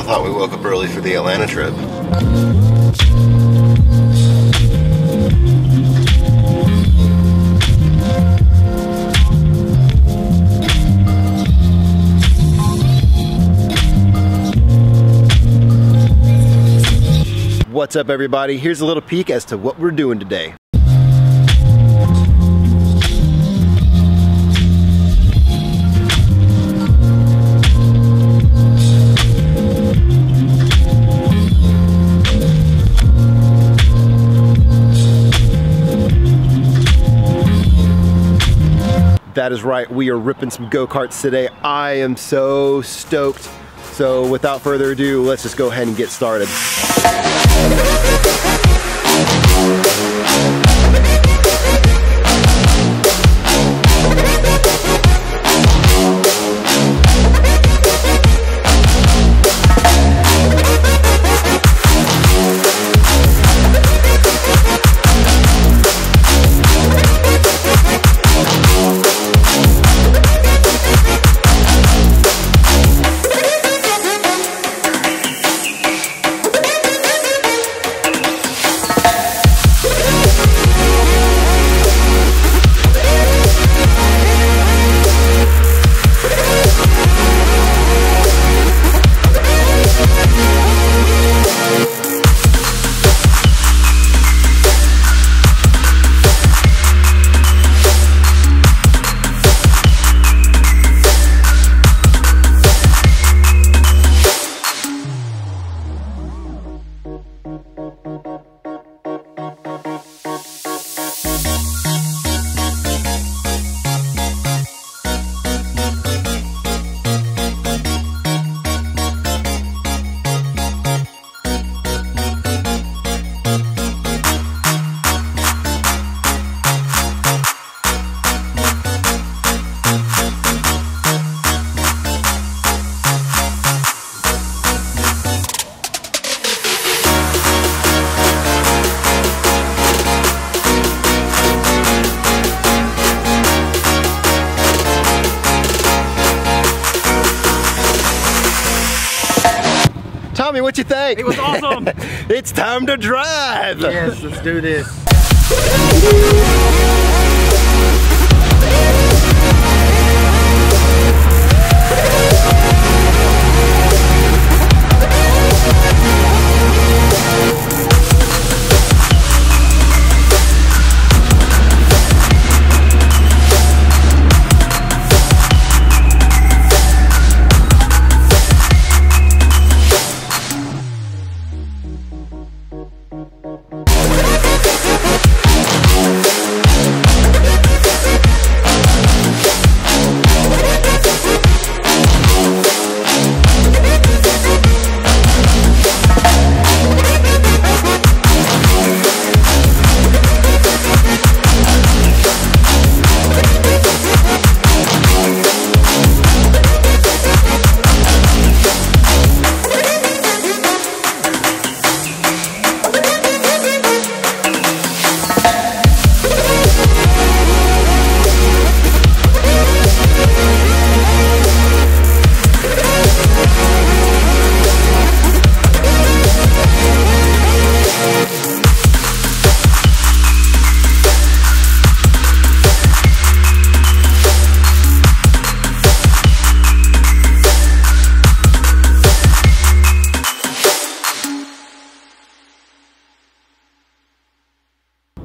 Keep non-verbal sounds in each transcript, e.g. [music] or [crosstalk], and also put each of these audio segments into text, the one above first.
I thought we woke up early for the Atlanta trip. What's up everybody? Here's a little peek as to what we're doing today. That is right, we are ripping some go-karts today. I am so stoked. So without further ado, let's just go ahead and get started. Tommy, what you think? It was awesome. [laughs] it's time to drive. Yes, let's do this. [laughs]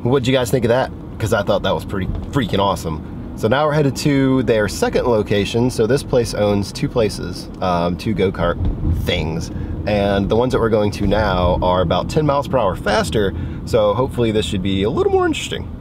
What'd you guys think of that? Because I thought that was pretty freaking awesome. So now we're headed to their second location. So this place owns two places, um, two go-kart things. And the ones that we're going to now are about 10 miles per hour faster. So hopefully this should be a little more interesting.